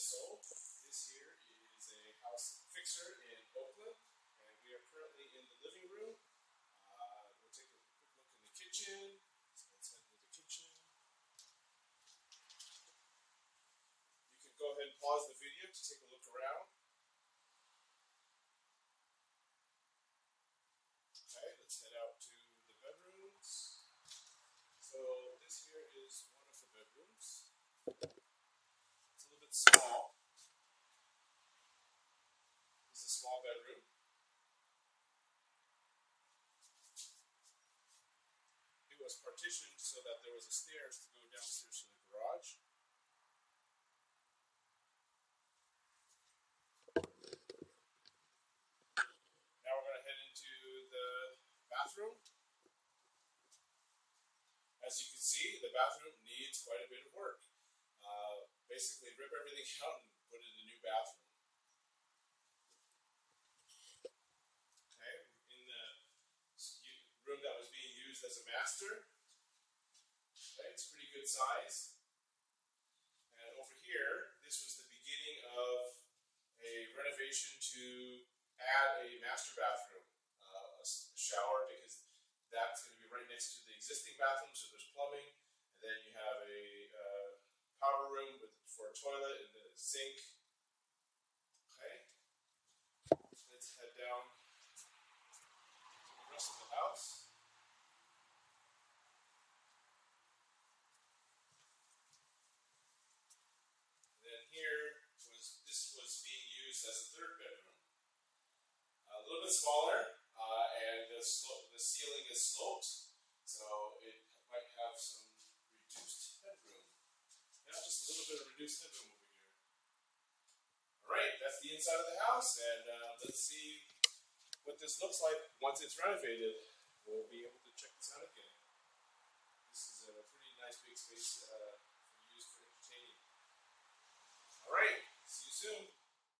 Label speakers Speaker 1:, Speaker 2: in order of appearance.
Speaker 1: sold. This here is a house fixer in Oakland, and we are currently in the living room. Uh, we'll take a quick look in the kitchen. So let's head to the kitchen. You can go ahead and pause the video to take a look around. Okay, let's head out to the bedrooms. So this here is one of the bedrooms. It's a little bit small. It's a small bedroom. It was partitioned so that there was a stairs to go downstairs to the garage. Now we're going to head into the bathroom. As you can see, the bathroom needs quite a bit of work. Uh, basically, rip everything out and put in a new bathroom. Okay, in the s- u- room that was being used Okay, it's pretty good size. And over here, this was the beginning of a renovation to add a master bathroom, uh, a shower, because that's going to be right next to the existing bathroom, so there's plumbing. And then you have a uh, powder room with for a toilet and a sink. Okay. Let's head down to the rest of the house. And then here was this was being used as a third bedroom. A little bit smaller, uh, and the, slo- the ceiling is sloped, so it might have some reduced headroom. Yeah, just a little bit of reduced headroom over here. All right, that's the inside of the house, and uh, let's see what this looks like once it's renovated. We'll be able to check this out again. This is a pretty nice big space uh,